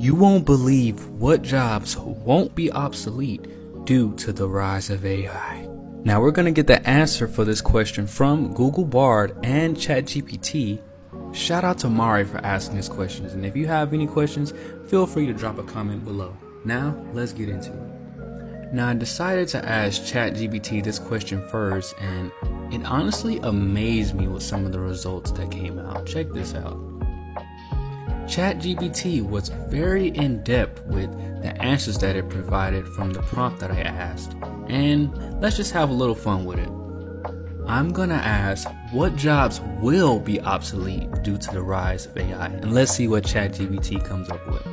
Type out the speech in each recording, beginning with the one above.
You won't believe what jobs won't be obsolete due to the rise of AI. Now we're going to get the answer for this question from Google Bard and ChatGPT. Shout out to Mari for asking these questions. And if you have any questions, feel free to drop a comment below. Now, let's get into it. Now, I decided to ask ChatGPT this question first, and it honestly amazed me with some of the results that came out. Check this out. ChatGPT was very in depth with the answers that it provided from the prompt that I asked, and let's just have a little fun with it. I'm gonna ask what jobs will be obsolete due to the rise of AI, and let's see what ChatGPT comes up with.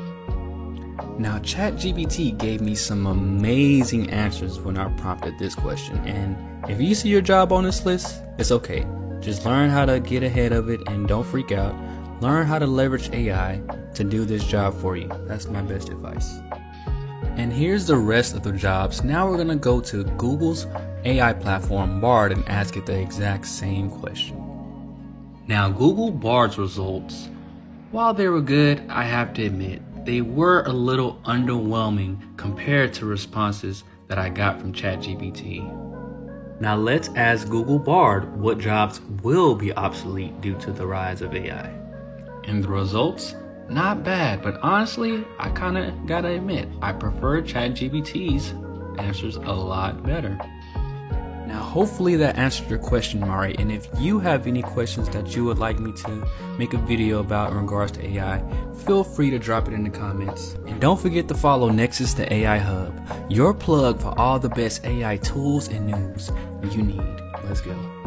Now, ChatGPT gave me some amazing answers when I prompted this question, and if you see your job on this list, it's okay. Just learn how to get ahead of it and don't freak out. Learn how to leverage AI to do this job for you. That's my best advice. And here's the rest of the jobs. Now we're going to go to Google's AI platform Bard and ask it the exact same question. Now, Google Bard's results, while they were good, I have to admit, they were a little underwhelming compared to responses that I got from ChatGPT. Now let's ask Google Bard what jobs will be obsolete due to the rise of AI. And the results? Not bad, but honestly, I kinda gotta admit, I prefer ChatGPT's answers a lot better. Now, hopefully that answered your question, Mari. And if you have any questions that you would like me to make a video about in regards to AI, feel free to drop it in the comments. And don't forget to follow Nexus the AI Hub, your plug for all the best AI tools and news you need. Let's go.